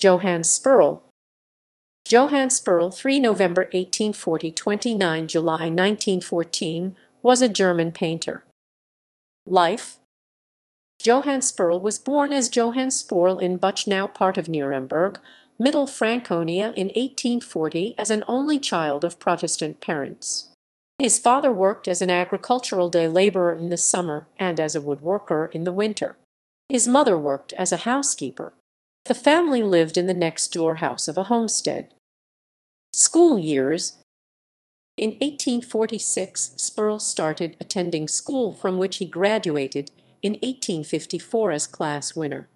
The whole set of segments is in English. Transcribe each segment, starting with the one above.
Johann Sperl Johann Sperl 3 November 1840 29 July 1914 was a German painter. Life Johann Sperl was born as Johann Sporl in Buchnau part of Nuremberg, Middle Franconia in 1840 as an only child of Protestant parents. His father worked as an agricultural day labourer in the summer and as a woodworker in the winter. His mother worked as a housekeeper. The family lived in the next-door house of a homestead. School years In 1846 Sperl started attending school from which he graduated in 1854 as class winner.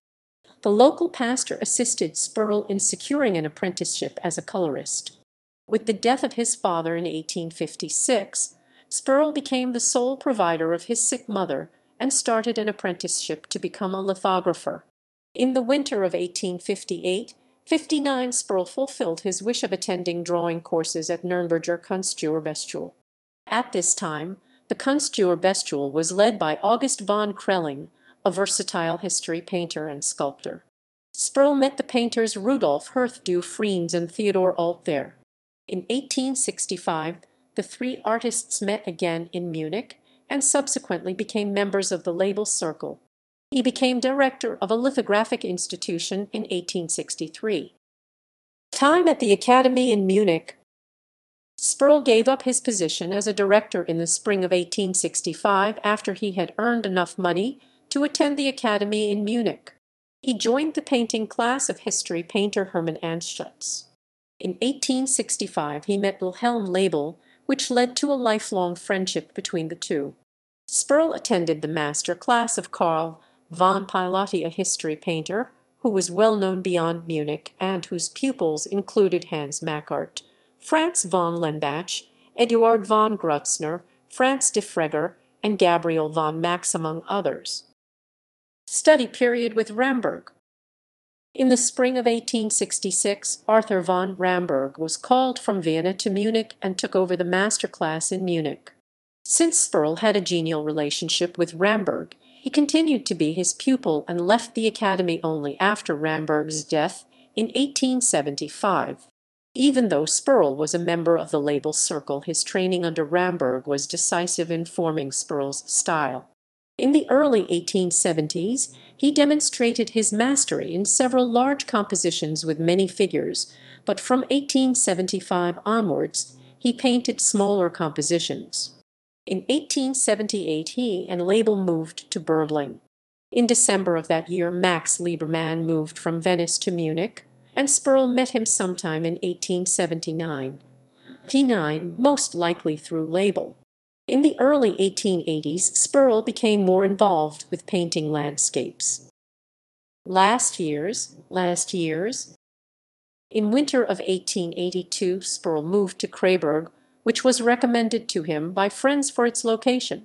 The local pastor assisted Sperl in securing an apprenticeship as a colorist. With the death of his father in 1856, Sperl became the sole provider of his sick mother and started an apprenticeship to become a lithographer. In the winter of 1858 59 Sperl fulfilled his wish of attending drawing courses at Nürnberger Kunstgewerbeschule. At this time, the Kunstgewerbeschule was led by August von Kreling, a versatile history painter and sculptor. Sperl met the painters Rudolf Hirth du Frênes and Theodor Alt there. In 1865 the three artists met again in Munich and subsequently became members of the Leibl Circle. He became director of a lithographic institution in 1863. Time at the Academy in Munich Sperl gave up his position as a director in the spring of 1865 after he had earned enough money to attend the Academy in Munich. He joined the painting class of history painter Hermann Anschutz. In 1865 he met Wilhelm Leibl, which led to a lifelong friendship between the two. Sperl attended the master class of Karl von Piloty, a history painter, who was well known beyond Munich and whose pupils included Hans Makart, Franz von Lenbach, Eduard von Grützner, Franz Defregger, and Gabriel von Max among others. Study period with Ramberg in the spring of 1866 Arthur von Ramberg was called from Vienna to Munich and took over the master class in Munich. Since Sperl had a genial relationship with Ramberg, he continued to be his pupil and left the academy only after Ramberg's death in 1875. Even though Sperl was a member of the Leibl circle his training under Ramberg was decisive in forming Sperl's style. In the early 1870s he demonstrated his mastery in several large compositions with many figures, but from 1875 onwards he painted smaller compositions. In 1878 he and Leibl moved to Berbling. In December of that year Max Liebermann moved from Venice to Munich, and Sperl met him sometime in 1879. P9 most likely through Leibl. In the early 1880s Sperl became more involved with painting landscapes. Last years, last years. In winter of 1882 Sperl moved to Krayberg, which was recommended to him by friends for its location.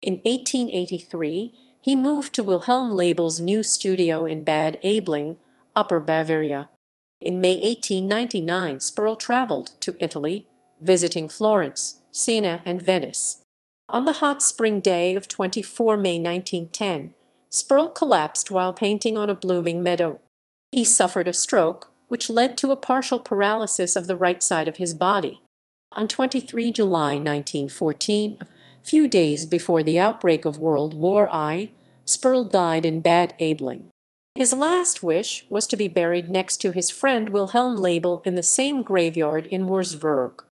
In 1883 he moved to Wilhelm Leibl's new studio in Bad Aibling, Upper Bavaria. In May 1899 Sperl travelled to Italy, visiting Florence, Siena, and Venice. On the hot spring day of 24 May 1910, Sperl collapsed while painting on a blooming meadow. He suffered a stroke, which led to a partial paralysis of the right side of his body. On 23 July 1914, a few days before the outbreak of World War I, Sperl died in Bad Aibling. His last wish was to be buried next to his friend Wilhelm Leibl in the same graveyard in Wurzburg.